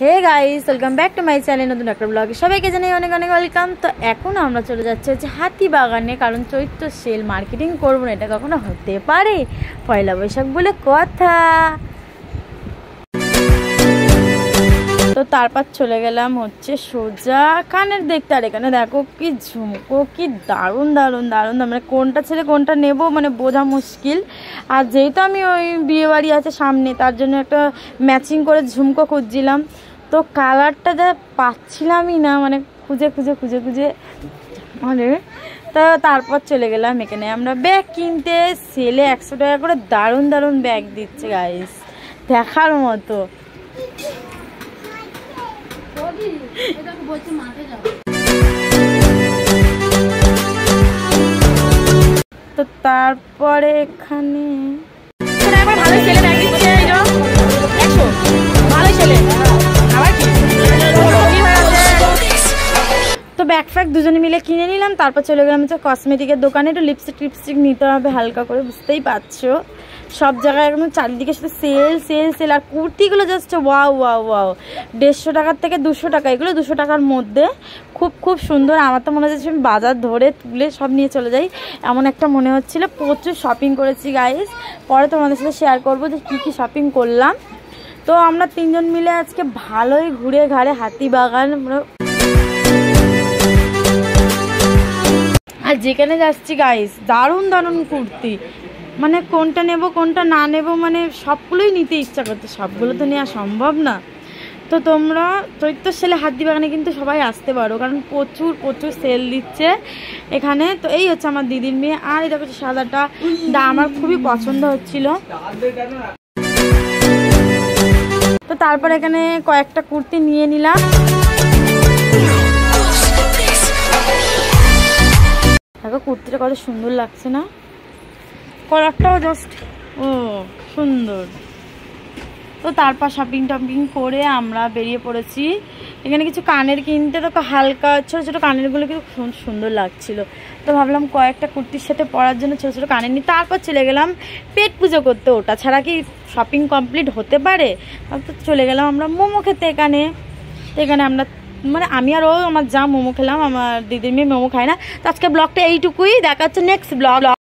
Hey guys welcome back to my channel নতুন একটা ব্লগে সবাইকে জানাই অনেক অনেক ওয়েলকাম তো এখন আমরা চলে যাচ্ছি হচ্ছে হাতি বাগানে, কারণ চৈত্র সেল মার্কেটিং করব না, এটা কখনো হতে পারে। পয়লা বৈশাখ বলে কথা। তারপর চলে গেলাম হচ্ছে সোজা কানের দেখতে আর এখানে। দেখো কি ঝুমকো, কি দারুণ দারুণ দারুণ। মানে কোনটা ছেড়ে কোনটা নেব মানে বোঝা মুশকিল। আর যেহেতু আমি ওই বিয়েবাড়ি আছে সামনে, তার জন্য একটা ম্যাচিং করে ঝুমকো খুঁজছিলাম। তো কালারটা যা পাচ্ছিলামই না মানে খুঁজে খুঁজে খুঁজে খুঁজে। মানে তো তারপর চলে গেলাম এখানে। আমরা ব্যাগ কিনতে সেলে একশো টাকা করে দারুণ দারুণ ব্যাগ দিচ্ছে গাইস দেখার মতো। তো তারপরে এখানে ভালো ছেলে ছেলে। তো ব্যাগ ফ্যাগ দুজনে মিলে কিনে নিলাম তারপর চলে গেলাম হচ্ছে কসমেটিকের দোকানে। একটু লিপস্টিক টিপস্টিক নিতে হবে হালকা করে বুঝতেই পারছ। সব জায়গায় একদম চারিদিকে শুধু সেল সেল সেল আর কুর্তিগুলো জাস্ট ওয়াও ওয়াও ওয়াও দেড়শো টাকার থেকে দুশো টাকা, এগুলো দুশো টাকার মধ্যে। খুব খুব সুন্দর। আমার তো মনে হচ্ছে আমি বাজার ধরে তুলে সব নিয়ে চলে যাই। এমন একটা মনে হচ্ছিল। প্রচুর শপিং করেছি গাইস পরে তোমাদের সাথে শেয়ার করব যে কী কী শপিং করলাম। তো আমরা তিনজন মিলে আজকে ভালোই ঘুরে ঘাড়ে হাতিবাগান আর যেখানে যাচ্ছি গাইস দারুণ দারুণ কুর্তি। মানে কোনটা নেব, কোনটা না নেব মানে সবগুলোই নিতে ইচ্ছা করছে। সবগুলো তো নেওয়া সম্ভব না। তো তোমরা চৈত্র সেলে হাত হাতিবাগানে কিন্তু সবাই আসতে পারো, কারণ প্রচুর প্রচুর সেল দিচ্ছে এখানে। তো এই হচ্ছে আমার দিদির মেয়ে। আর এটা হচ্ছে সাদাটা, দা আমার খুবই পছন্দ হচ্ছিল। তো তারপর এখানে কয়েকটা কুর্তি নিয়ে নিলাম। দেখো, কুর্তিটা কত সুন্দর লাগছে না? কলারটাও জাস্ট ও, সুন্দর। তো তারপর শপিং টপিং করে আমরা বেরিয়ে পড়েছি। এখানে কিছু কানের কিনতে, তো হালকা ছোটো ছোটো কানেরগুলো কিন্তু সুন্দর লাগছিল। তো ভাবলাম কয়েকটা কুর্তির সাথে পরার জন্য ছোটো ছোটো কানের নিই। তারপর চলে গেলাম পেট পুজো করতে। ওটা ছাড়া কি শপিং কমপ্লিট হতে পারে? তো চলে গেলাম আমরা মোমো খেতে এখানে। এখানে আমরা মানে আমি আর ও, আমার যা মোমো খেলাম, আমার দিদির মেয়ে মোমো খায় না। তো আজকে ব্লগটা এইটুকুই। দেখা হচ্ছে নেক্সট ব্লগ